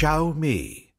Xiaomi.